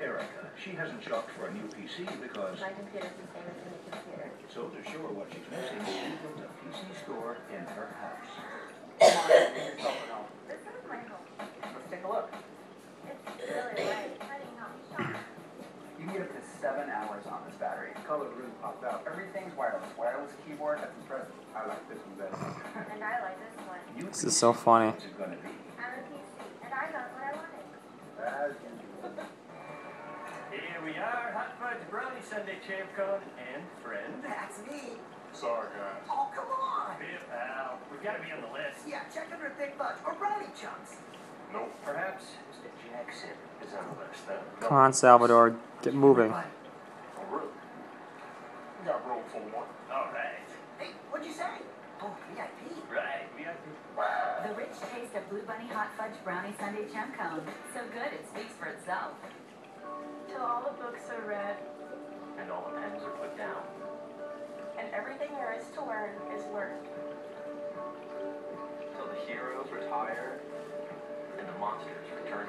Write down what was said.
Erica. She hasn't shopped for a new PC because, My computer's the same as any computer. so to show her what she's missing, she built a PC store in her house. Come on, get yourself at home. This is my home. Let's take a look. It's really light. Cutting off shop. You can get up to seven hours on this battery. Color really popped out. Everything's wireless. Wireless keyboard, that's impressive. I like this one better. And I like this one. This is so funny. What's it gonna be? I'm a PC, and I got what I wanted. As usual. Here we are, Hot Fudge Brownie Sundae Champ Cone and friend. That's me. Sorry, guys. Oh, come on. Here, pal. We've got to be on the list. Yeah, check under Thick Fudge or Brownie Chunks. Nope. Perhaps Mr. Jackson is on the list, huh? Come on, Salvador, get moving. Oh, really? We got room for one. All right. Hey, what'd you say? Oh, VIP. Right, VIP. The rich taste of Blue Bunny Hot Fudge Brownie Sundae Gem Cone. So good it speaks for itself. Everything there is to learn is learned. Till the heroes retire and the monsters return.